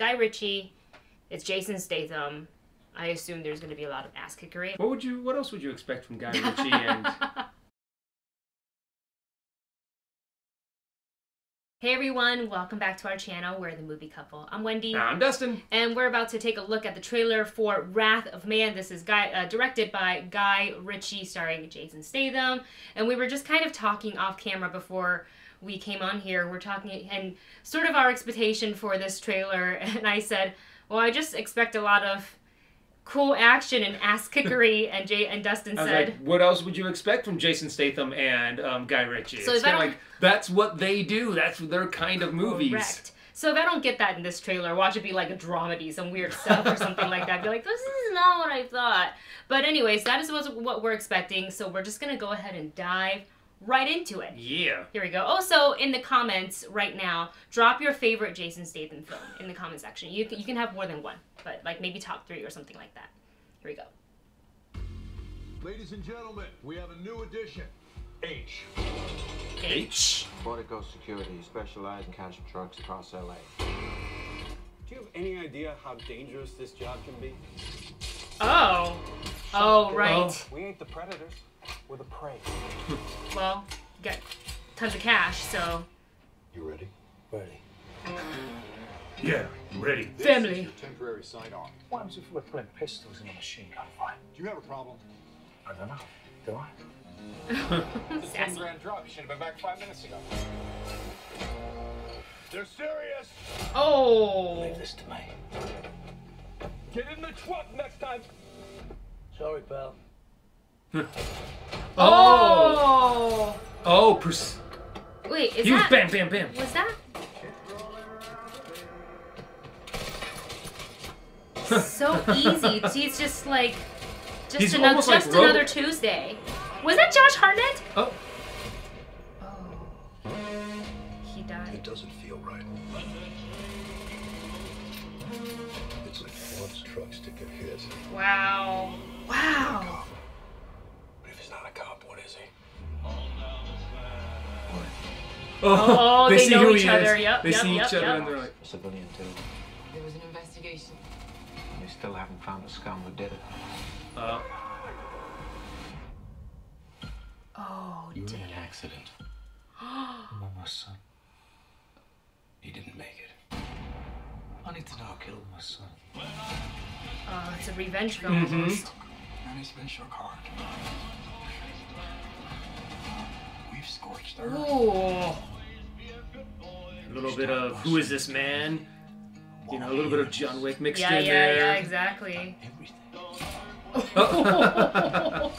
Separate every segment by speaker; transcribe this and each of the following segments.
Speaker 1: Guy Ritchie. It's Jason Statham. I assume there's going to be a lot of ass kickery.
Speaker 2: What would you? What else would you expect from Guy Ritchie and?
Speaker 1: Hey everyone, welcome back to our channel. We're the Movie Couple. I'm Wendy.
Speaker 2: I'm Dustin.
Speaker 1: And we're about to take a look at the trailer for Wrath of Man. This is Guy, uh, directed by Guy Ritchie, starring Jason Statham. And we were just kind of talking off camera before we came on here. We're talking and sort of our expectation for this trailer. And I said, well, I just expect a lot of cool action and ass kickery. and Jay and Dustin
Speaker 2: I was
Speaker 1: said,
Speaker 2: like, what else would you expect from Jason Statham and um, Guy Ritchie?
Speaker 1: So
Speaker 2: it's kinda
Speaker 1: don't-
Speaker 2: like that's what they do. That's their kind of movies.
Speaker 1: Correct. So if I don't get that in this trailer, watch it be like a dramedy, some weird stuff or something like that. Be like, this is not what I thought. But anyways, that is what what we're expecting. So we're just gonna go ahead and dive right into it.
Speaker 2: Yeah.
Speaker 1: Here we go. Also, in the comments right now, drop your favorite Jason Statham film in the comment section. You can, you can have more than one, but like maybe top three or something like that. Here we go.
Speaker 3: Ladies and gentlemen, we have a new addition. H.
Speaker 2: H.
Speaker 4: Fortico Security specialize in catching trucks across LA.
Speaker 5: Do you have any idea how dangerous this job can be?
Speaker 1: Oh. Oh, right.
Speaker 5: We ain't the predators, we're the prey.
Speaker 1: Well, you got tons of cash, so
Speaker 3: You ready?
Speaker 5: Ready.
Speaker 2: Yeah. Ready.
Speaker 1: This family.
Speaker 3: Your temporary sidearm.
Speaker 6: What happens if we're putting pistols in a machine gun fight?
Speaker 3: Do you have a problem?
Speaker 6: I don't know. Do I?
Speaker 3: Ten
Speaker 1: Sassy.
Speaker 3: grand drop. You should have been back five minutes ago. They're serious.
Speaker 1: Oh.
Speaker 6: Leave this to me.
Speaker 3: Get in the truck next time.
Speaker 6: Sorry, pal.
Speaker 2: Oh.
Speaker 1: Oh.
Speaker 2: Oh. Pers-
Speaker 1: Wait, is
Speaker 2: he was
Speaker 1: that
Speaker 2: bam, bam, bam.
Speaker 1: was that so easy? See it's just like just
Speaker 2: He's
Speaker 1: another
Speaker 2: almost like
Speaker 1: just
Speaker 2: Robo-
Speaker 1: another Tuesday. Was that Josh Hartnett?
Speaker 2: Oh.
Speaker 1: Oh. He died.
Speaker 3: It doesn't feel right. It's like Ford's trucks to get hit.
Speaker 1: Wow. Wow. Oh, they
Speaker 2: see
Speaker 1: know
Speaker 2: who
Speaker 1: each
Speaker 2: he
Speaker 1: other.
Speaker 2: is.
Speaker 1: Yep,
Speaker 2: They
Speaker 1: yep,
Speaker 2: see
Speaker 1: yep,
Speaker 2: each other
Speaker 1: yep.
Speaker 2: and they're like,
Speaker 4: A civilian too.
Speaker 7: There was an investigation.
Speaker 4: They still haven't found the scum who did it.
Speaker 2: uh,
Speaker 1: Oh,
Speaker 3: You were in an accident.
Speaker 6: My son.
Speaker 3: He didn't make it.
Speaker 6: I need to know who killed my son.
Speaker 1: Oh, it's a revenge film
Speaker 2: Mm-hmm.
Speaker 1: almost.
Speaker 3: And he's been shook hard. We've scorched earth.
Speaker 1: Ooh.
Speaker 2: a little bit of who is this man? You know, a little bit of John Wick mixed
Speaker 1: Yeah,
Speaker 2: in
Speaker 1: yeah,
Speaker 2: there.
Speaker 1: yeah, yeah, exactly.
Speaker 3: Everything. I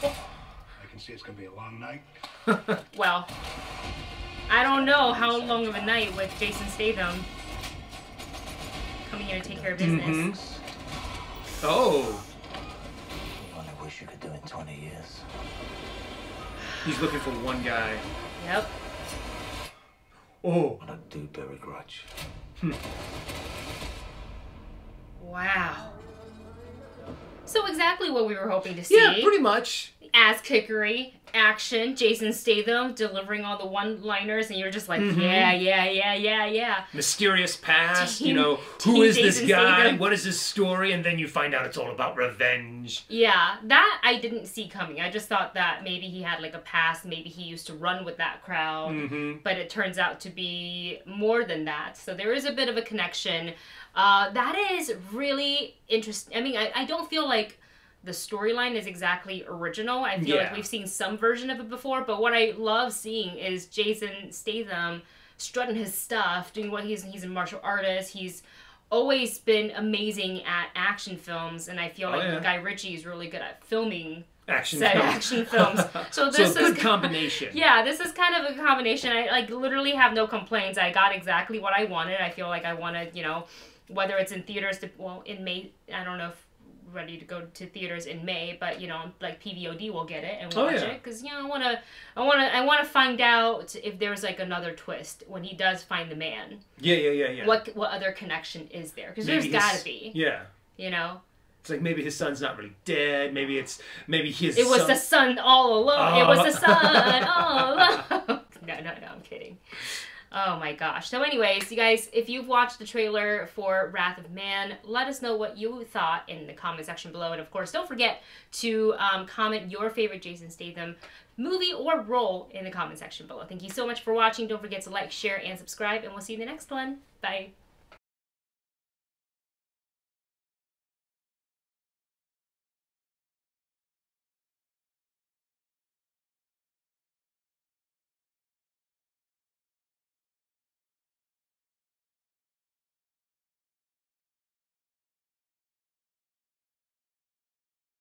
Speaker 3: can see it's gonna be a long night.
Speaker 1: Well, I don't know how long of a night with Jason Statham coming here to take care of business.
Speaker 2: Mhm. Oh,
Speaker 6: You only wish you could do in 20 years.
Speaker 2: He's looking for one guy.
Speaker 1: Yep.
Speaker 2: Oh,
Speaker 6: And I do bear a grudge. Hmm.
Speaker 1: Wow. So exactly what we were hoping to see.
Speaker 2: yeah, pretty much.
Speaker 1: Ass kickery, action, Jason Statham delivering all the one-liners, and you're just like,
Speaker 2: Mm-hmm.
Speaker 1: yeah, yeah, yeah, yeah, yeah.
Speaker 2: Mysterious past.
Speaker 1: Teen-
Speaker 2: you know, who is this guy?
Speaker 1: Statham.
Speaker 2: What is his story? And then you find out it's all about revenge.
Speaker 1: Yeah, that I didn't see coming. I just thought that maybe he had like a past, maybe he used to run with that crowd,
Speaker 2: Mm-hmm.
Speaker 1: but it turns out to be more than that. So there is a bit of a connection. Uh, that is really interesting. I mean, I, I don't feel like the storyline is exactly original. I feel like we've seen some version of it before, but what I love seeing is Jason Statham strutting his stuff, doing what he's he's a martial artist. He's always been amazing at action films, and I feel
Speaker 2: Oh,
Speaker 1: like
Speaker 2: yeah.
Speaker 1: Guy Ritchie is really good at filming
Speaker 2: Action
Speaker 1: said
Speaker 2: films.
Speaker 1: action films. So
Speaker 2: So
Speaker 1: this
Speaker 2: good
Speaker 1: is
Speaker 2: combination.
Speaker 1: yeah, this is kind of a combination. I like literally have no complaints. I got exactly what I wanted. I feel like I wanted, you know, whether it's in theaters to well in May. I don't know if ready to go to theaters in May, but you know, like PVOD will get it and
Speaker 2: Oh,
Speaker 1: watch
Speaker 2: yeah.
Speaker 1: it because you know I want to, I want to, I want to find out if there's like another twist when he does find the man.
Speaker 2: Yeah, yeah, yeah, yeah.
Speaker 1: What what other connection is there? Because there's
Speaker 2: Maybe
Speaker 1: gotta be.
Speaker 2: Yeah.
Speaker 1: You know,
Speaker 2: It's like maybe his son's not really dead. Maybe it's maybe his.
Speaker 1: it was
Speaker 2: son...
Speaker 1: the son all along. It was
Speaker 2: Oh.
Speaker 1: the son all along. no, no, no. I'm kidding. Oh my gosh. So, anyways, you guys, if you've watched the trailer for Wrath of Man, let us know what you thought in the comment section below. And of course, don't forget to um, comment your favorite Jason Statham movie or role in the comment section below. Thank you so much for watching. Don't forget to like, share, and subscribe. And we'll see you in the next one. Bye.